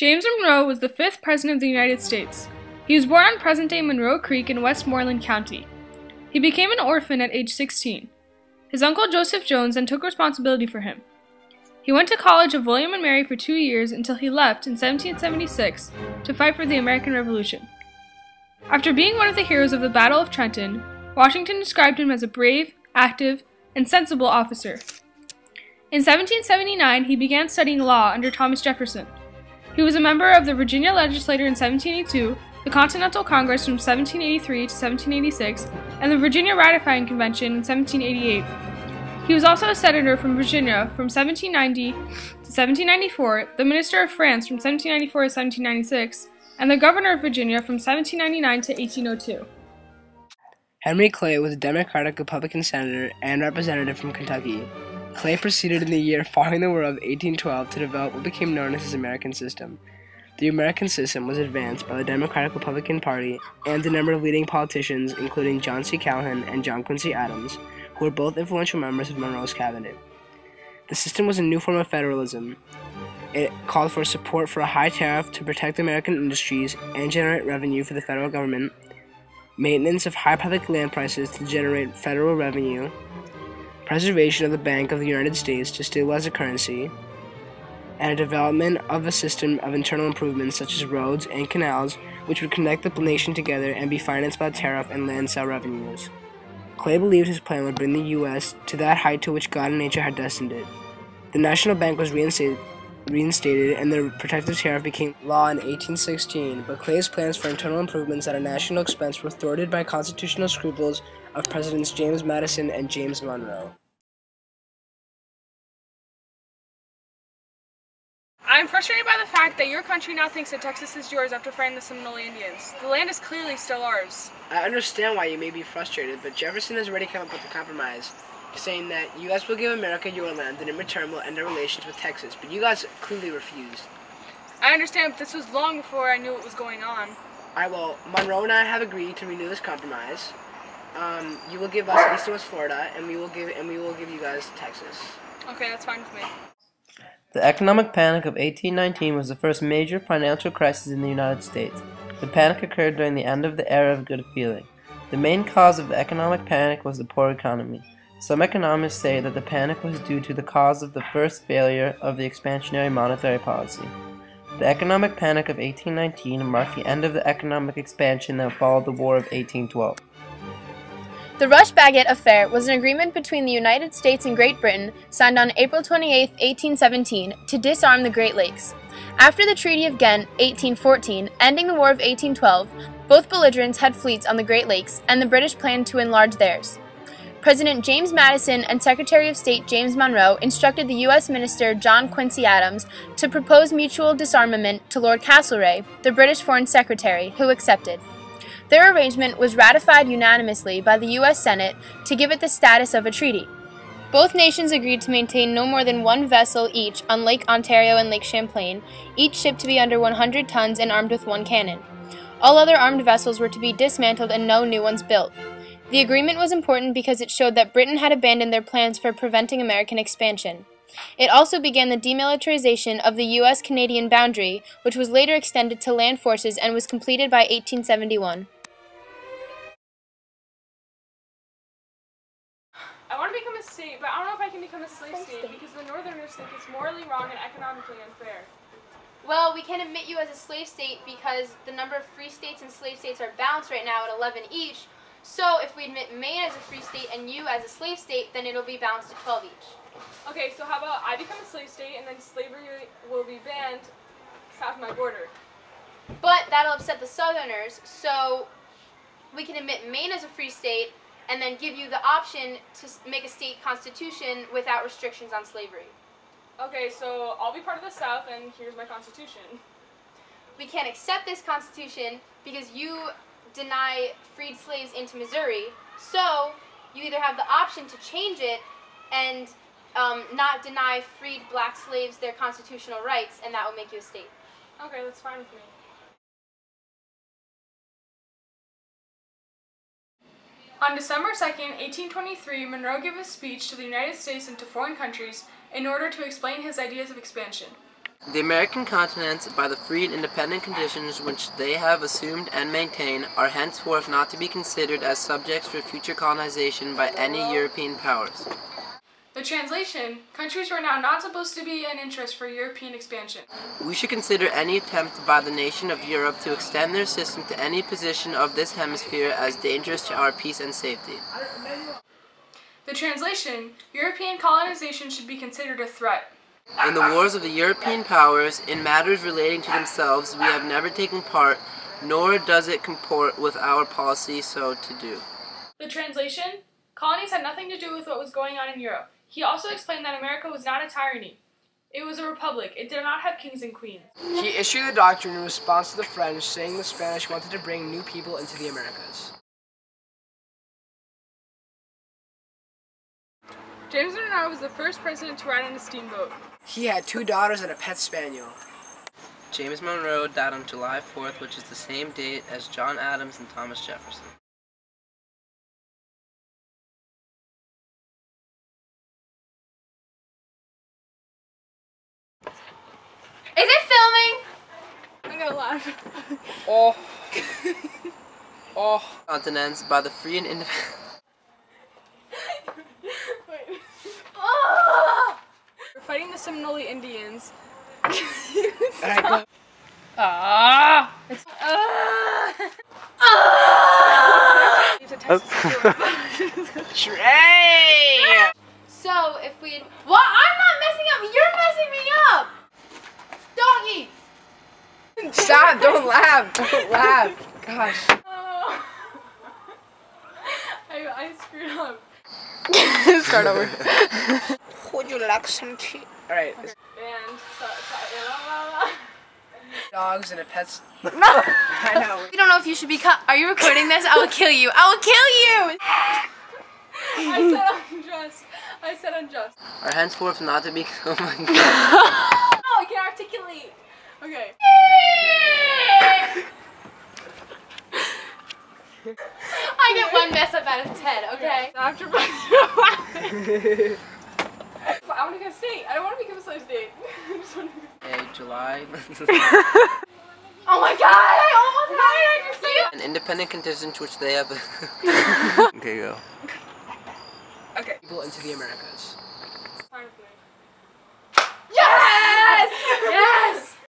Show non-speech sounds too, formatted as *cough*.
James Monroe was the fifth President of the United States. He was born on present day Monroe Creek in Westmoreland County. He became an orphan at age 16. His uncle Joseph Jones then took responsibility for him. He went to college of William and Mary for two years until he left in 1776 to fight for the American Revolution. After being one of the heroes of the Battle of Trenton, Washington described him as a brave, active, and sensible officer. In 1779, he began studying law under Thomas Jefferson. He was a member of the Virginia legislature in 1782, the Continental Congress from 1783 to 1786, and the Virginia Ratifying Convention in 1788. He was also a senator from Virginia from 1790 to 1794, the minister of France from 1794 to 1796, and the governor of Virginia from 1799 to 1802. Henry Clay was a Democratic Republican senator and representative from Kentucky. Clay proceeded in the year following the War of 1812 to develop what became known as his American system. The American system was advanced by the Democratic Republican Party and a number of leading politicians, including John C. Calhoun and John Quincy Adams, who were both influential members of Monroe's cabinet. The system was a new form of federalism. It called for support for a high tariff to protect American industries and generate revenue for the federal government, maintenance of high public land prices to generate federal revenue, preservation of the Bank of the United States to stabilize the currency, and a development of a system of internal improvements such as roads and canals which would connect the nation together and be financed by tariff and land sale revenues. Clay believed his plan would bring the U.S. to that height to which God and nature had destined it. The National Bank was reinstated, reinstated and the protective tariff became law in 1816, but Clay's plans for internal improvements at a national expense were thwarted by constitutional scruples of Presidents James Madison and James Monroe. I'm frustrated by the fact that your country now thinks that Texas is yours after fighting the Seminole Indians. The land is clearly still ours. I understand why you may be frustrated, but Jefferson has already come up with a compromise, saying that you guys will give America your land and in return will end our relations with Texas, but you guys clearly refused. I understand, but this was long before I knew what was going on. Alright, well, Monroe and I have agreed to renew this compromise. Um, you will give us East and West Florida, and we will give and we will give you guys Texas. Okay, that's fine with me. The economic panic of 1819 was the first major financial crisis in the United States. The panic occurred during the end of the era of good feeling. The main cause of the economic panic was the poor economy. Some economists say that the panic was due to the cause of the first failure of the expansionary monetary policy. The economic panic of 1819 marked the end of the economic expansion that followed the War of 1812. The Rush Bagot Affair was an agreement between the United States and Great Britain signed on April 28, 1817, to disarm the Great Lakes. After the Treaty of Ghent, 1814, ending the War of 1812, both belligerents had fleets on the Great Lakes, and the British planned to enlarge theirs. President James Madison and Secretary of State James Monroe instructed the U.S. Minister John Quincy Adams to propose mutual disarmament to Lord Castlereagh, the British Foreign Secretary, who accepted. Their arrangement was ratified unanimously by the U.S. Senate to give it the status of a treaty. Both nations agreed to maintain no more than one vessel each on Lake Ontario and Lake Champlain, each ship to be under 100 tons and armed with one cannon. All other armed vessels were to be dismantled and no new ones built. The agreement was important because it showed that Britain had abandoned their plans for preventing American expansion. It also began the demilitarization of the U.S. Canadian boundary, which was later extended to land forces and was completed by 1871. I want to become a state, but I don't know if I can become a slave state because the Northerners think it's morally wrong and economically unfair. Well, we can't admit you as a slave state because the number of free states and slave states are balanced right now at 11 each. So if we admit Maine as a free state and you as a slave state, then it'll be balanced to 12 each. Okay, so how about I become a slave state and then slavery will be banned south of my border? But that'll upset the Southerners, so we can admit Maine as a free state and then give you the option to make a state constitution without restrictions on slavery. Okay, so I'll be part of the South and here's my constitution. We can't accept this constitution because you deny freed slaves into Missouri. So you either have the option to change it and um, not deny freed black slaves their constitutional rights, and that will make you a state. Okay, that's fine with me. On December 2nd, 1823, Monroe gave a speech to the United States and to foreign countries in order to explain his ideas of expansion. The American continents, by the free and independent conditions which they have assumed and maintain, are henceforth not to be considered as subjects for future colonization by any European powers. The translation countries were now not supposed to be an interest for European expansion. We should consider any attempt by the nation of Europe to extend their system to any position of this hemisphere as dangerous to our peace and safety. The translation European colonization should be considered a threat. In the wars of the European powers, in matters relating to themselves, we have never taken part, nor does it comport with our policy so to do. The translation colonies had nothing to do with what was going on in Europe. He also explained that America was not a tyranny. It was a republic. It did not have kings and queens. He issued a doctrine in response to the French, saying the Spanish wanted to bring new people into the Americas. James Monroe was the first president to ride on a steamboat. He had two daughters and a pet spaniel. James Monroe died on July 4th, which is the same date as John Adams and Thomas Jefferson. Is it filming? I'm gonna laugh. Oh. oh. Continents by the free and independent. Wait. Oh! We're fighting the Seminole Indians. And I go, Ah! It's Ah! it's a Texas Trey! So if we What? I'm not messing up. You're messing me up. Doggy. Stop! Don't laugh! Don't laugh! Gosh. Oh. *laughs* I, I screwed up. *laughs* Start over. Would you like some tea? Alright. And so, so, la, la, la. Dogs and a pet's. *laughs* *laughs* I know. You don't know if you should be cut. Are you recording this? I will kill you. I will kill you. *laughs* I said unjust. I said unjust. Are henceforth not to be. Oh my god. Oh, I can articulate. Okay. I get one mess up out of ten. Okay. After I want to go state. I don't want to become a slave state. I just want to Hey, July. *laughs* Oh my god! I almost got it. You. An independent conditions which they have. *laughs* okay, go. Okay. People into the Americas.